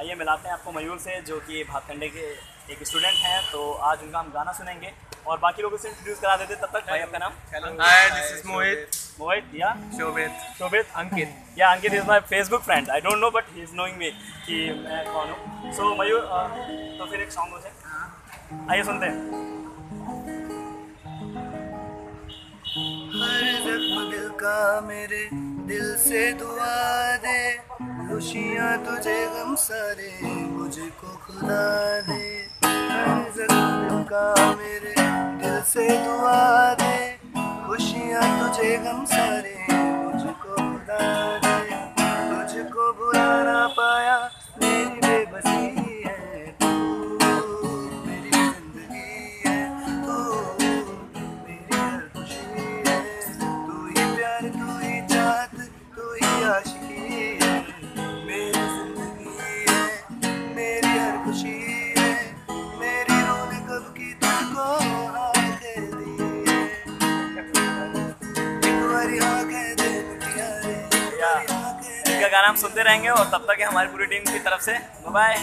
आइए मिलाते हैं आपको मयूर से जो कि भातखंडे के एक स्टूडेंट हैं तो आज उनका हम गाना सुनेंगे। और बाकी लोगों से इंट्रोड्यूस करा देते तब तक भाई आपका नाम? Hi, this is Mohit, मोहित या? Shobit, Shobhit Ankit. या Ankit is my Facebook friend I don't know but he is knowing me कि मैं कौन हूँ। सो मयूर तो फिर एक सॉन्ग हो जाए आइए सुनते हैं। हर जख्म दिल का मेरे दिल से दुआ दे। खुशियाँ तुझे गम सारे, मुझको खुदा दे। का मेरे दिल से दुआ दे। खुशियाँ तुझे गम सारे, मुझको खुदा दे। तुझको बुला ना पाया, मेरी बेबसी तू। है प्यार, तू ही तू ही इनका गाना हम सुनते रहेंगे और तब तक हमारी पूरी टीम की तरफ़ से बाय